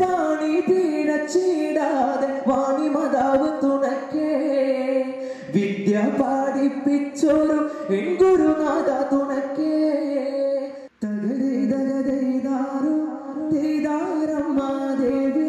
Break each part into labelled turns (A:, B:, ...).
A: പാണി പീഴച്ചിടാതെ വാണി മാതാവ് തുണക്കേ വിദ്യ പാടിപ്പിച്ചൊരു എൻഗുരുനാഥ തുണക്കേ തകരൈതകതൈതാരോ തൈതാരമ്മ ദേവേ.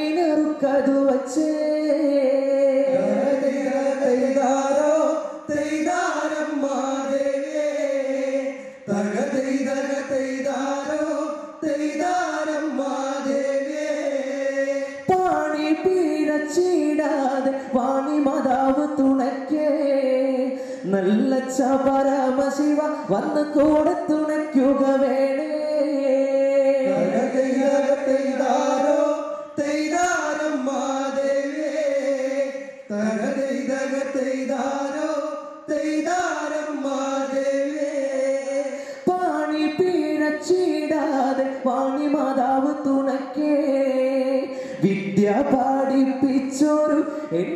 A: ഒരു കണ്ണി നറുക്കതു വച്ചേ
B: തകതൈതകതൈതാരോ തൈതാരമ്മ ദേവേ തകതൈതകതൈതാരോ തൈതാരമ്മ ദേവേ
A: പാണി പീഴച്ചിടാതെ വാണി മാതാവ് തുണയ്ക്കേ. നല്ല പരമശിവ വന്ന് കൂടെ തുണയ്ക്കുക വേണേ.
B: തൈതാരമ്മ ദേവേ
A: പാണി പീഴച്ചിടാതെ വാണി മാതാവ് തുണക്കേ വിദ്യ പാടിപ്പിച്ചോരു എൻ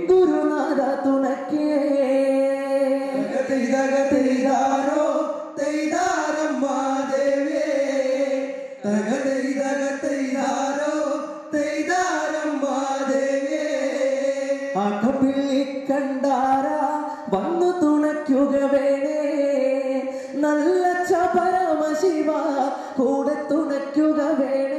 A: നാദ തുണക്കേ
B: തകതൈതകതൈതാരോ തൈതാരമ്മ
A: അകപ്പിള്ളി കണ്ടാര വന്നു തുണയ്ക്കുക വേണേ. നല്ല പരമശിവ കൂടെ തുണയ്ക്കുക വേണേ.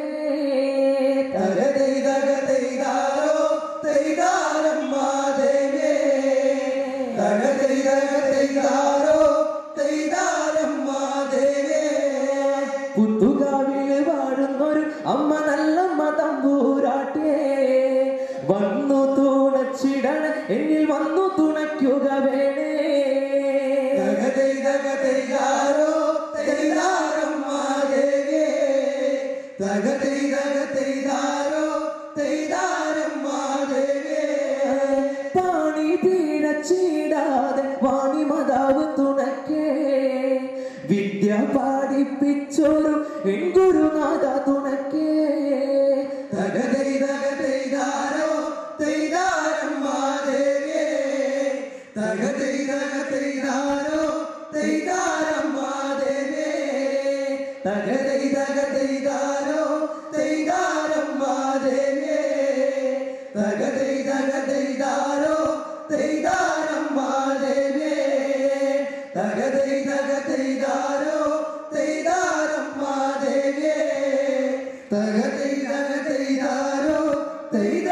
B: തകതൈതകതൈതാരോ തൈതാരമ്മ ദേവേ തകതൈതകതൈതാരോ തൈതാരമ്മ ദേവേ
A: പാണി പീഴച്ചിടാതെ വാണി മാതാവ് തുണക്കേ വിദ്യ പാടിപ്പിച്ചൊരു എൻ ഗുരുനാഥ തുണക്കേ
B: തെയ്താരം വാദേവേ തക തൈതക തെയ്താരോ തെയ്താരം വാദേവേ തക തൈതക തെയ്താരോ തെയ്താരം വാദേവേ തക തൈതക തെയ്താരോ തെയ്താരം